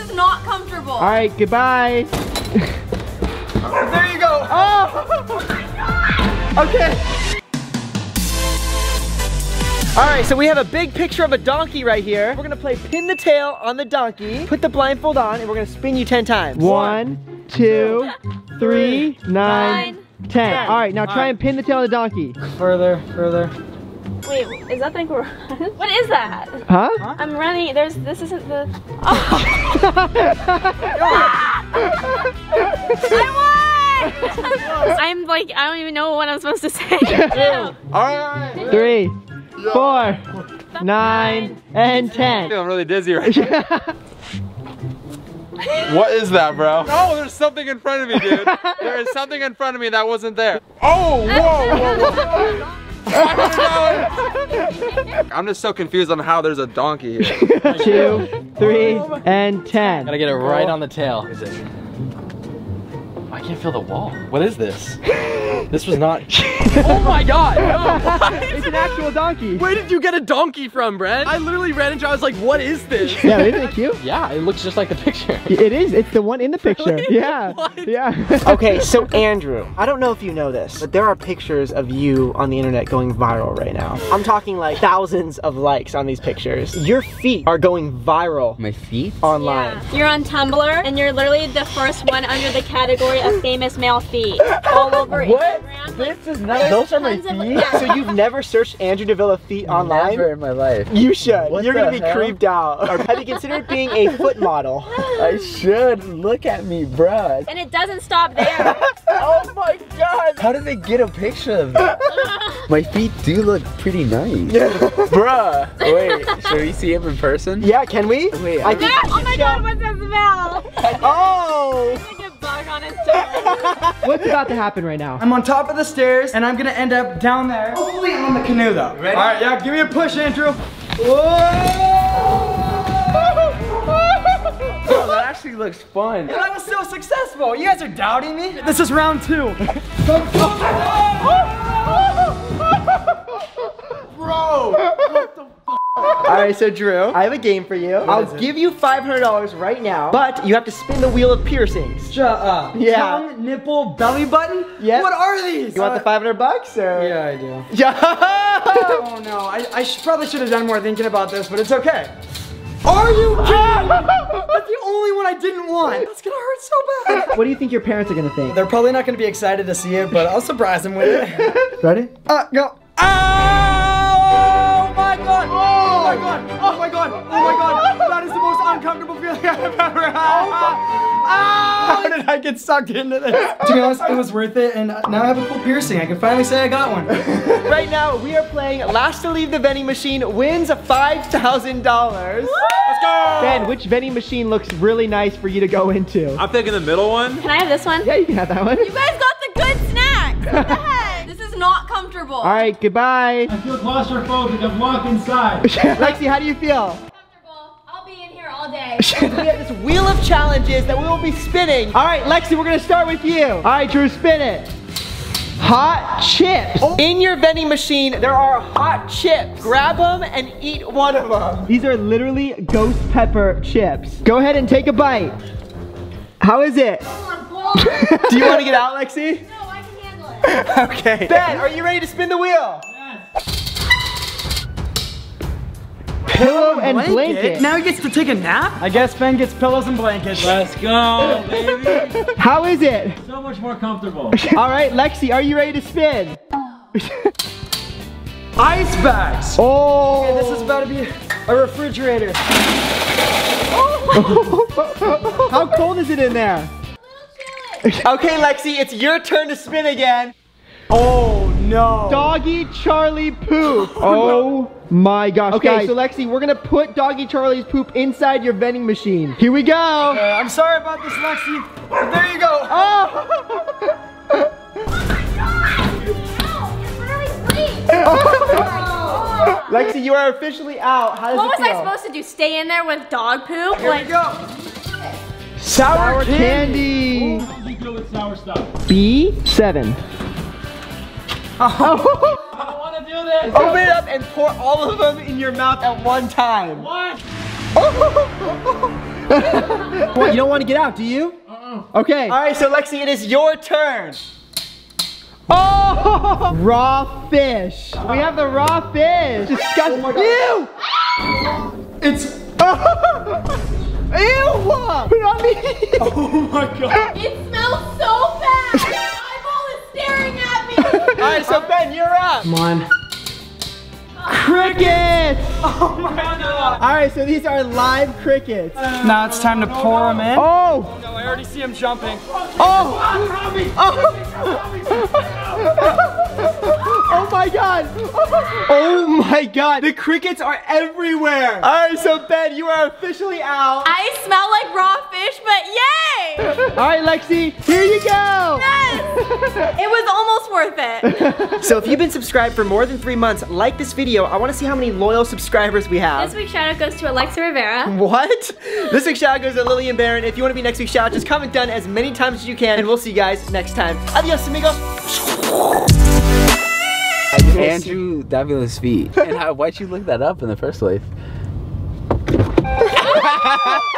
is not comfortable. All right, goodbye. There you go. Oh! My god! Okay. All right, so we have a big picture of a donkey right here. We're gonna play pin the tail on the donkey, put the blindfold on, and we're gonna spin you 10 times. One, two, three, nine, ten. All right, now try and pin the tail on the donkey. Further, further. Wait, is that thing? we're- what is that? Huh? I'm running. There's. This isn't the. Oh. I won! I'm like, I don't even know what I'm supposed to say. All right. Three, four, nine, and ten. I'm really dizzy right now. What is that, bro? Oh, there's something in front of me, dude. There is something in front of me that wasn't there. Oh, whoa, whoa, whoa. $500. I'm just so confused on how there's a donkey here. Two, three, and ten. Gotta get it right on the tail. I can't feel the wall. What is this? This was not. oh my god! No. It's an actual donkey. Where did you get a donkey from, Brent? I literally ran into. I was like, "What is this?" Yeah, isn't it cute? Yeah, it looks just like the picture. It is. It's the one in the picture. Yeah. What? Yeah. okay, so Andrew, I don't know if you know this, but there are pictures of you on the internet going viral right now. I'm talking like thousands of likes on these pictures. Your feet are going viral My feet? online. Yeah. You're on Tumblr, and you're literally the first one under the category of famous male feet all over What? Instagram. This is not. Those are my tons of- feet. yeah. So you've never searched Andrew Davila feet online? Never in my life. You should. What You're gonna be hell? creeped out. Or have you considered being a foot model? I should look at me, bruh. And it doesn't stop there. oh my god. How did they get a picture of that? My feet do look pretty nice. Bruh. Wait, should we see him in person? Yeah, can we? Wait, I I- think oh my god, what's that smell? Oh! Like a bug on his toe. What's about to happen right now? I'm on top of the stairs and I'm gonna end up down there. Hopefully I'm on the canoe though. Ready? All right, yeah, give me a push, Andrew. Oh, that actually looks fun. Yeah, that was so successful. You guys are doubting me? This is round two. All right, so Drew, I have a game for you. I'll give you $500 right now, but you have to spin the wheel of piercings. Shut up. Yeah. Tongue, nipple, belly button? Yeah. What are these? You want the 500 bucks or? Yeah, I do. Yeah. Oh no, I, I sh probably should have done more thinking about this, but it's okay. Are you kidding? That's the only one I didn't want. That's gonna hurt so bad. what do you think your parents are gonna think? They're probably not gonna be excited to see it, but I'll surprise them with it. Ready? Uh, go. Oh my god! Oh my god! Oh my god! Oh my god! That is the most uncomfortable feeling I've ever had. Oh ah! How did I get sucked into this? To be honest, it was worth it, and now I have a cool piercing. I can finally say I got one. right now, we are playing Last to Leave the Vending Machine wins $5,000. Let's go! Ben, which vending machine looks really nice for you to go into? I'm thinking the middle one. Can I have this one? Yeah, you can have that one. You guys got the good snacks. What the heck? This is not comfortable. All right, goodbye. I feel claustrophobic. I'm locked inside. Lexi, how do you feel? Comfortable. I'll be in here all day. we have this wheel of challenges that we will be spinning. All right, Lexi, we're gonna start with you. All right, Drew, spin it. Hot chips. Oh. In your vending machine, there are hot chips. Grab them and eat one of them. These are literally ghost pepper chips. Go ahead and take a bite. How is it? Oh, do you want to get out, Lexi? No, Okay. Ben, are you ready to spin the wheel? Pillow and blanket. Now he gets to take a nap? I guess Ben gets pillows and blankets. Let's go, baby. How is it? So much more comfortable. All right, Lexi, are you ready to spin? Ice bags. Oh. Okay, this is about to be a refrigerator. How cold is it in there? Okay, Lexi, it's your turn to spin again. Oh no. Doggy Charlie poop. Oh my gosh. Okay, Guys. so Lexi, we're gonna put Doggy Charlie's poop inside your vending machine. Here we go. Uh, I'm sorry about this, Lexi. But there you go. Oh! My god! No, you're really sweet. Lexi, you are officially out. How does What it was feel? I supposed to do? Stay in there with dog poop? Here like, we go. Sour, Sour candy. How do you feel with? B7. I don't want to do this. Open it up and pour all of them in your mouth at one time. What? What, you don't want to get out, do you? Uh-uh. Okay. All right, so Lexi, it is your turn. Oh, raw fish. We have the raw fish. Disgusting. Ew. It's. Ew. Put on me. Oh my god. It up. Come on. Crickets. Oh my god. All right, so these are live crickets. Now it's time to pour them in. Oh. No, I already see them jumping. Oh! Oh! oh my god! Oh my god! The crickets are everywhere! Alright, so Ben, you are officially out. I smell like raw fish, but yay! Alright, Lexi, here you go! Yes! It was almost worth it. So if you've been subscribed for more than three months, like this video. I want to see how many loyal subscribers we have. This week's shout out goes to Alexa Rivera. What? This week's shout out goes to Lillian Barron. If you want to be next week's shout out, just comment done as many times as you can, and we'll see you guys next time. Adios, amigos. Andrew Davila's feet. And how, why'd you look that up in the first place?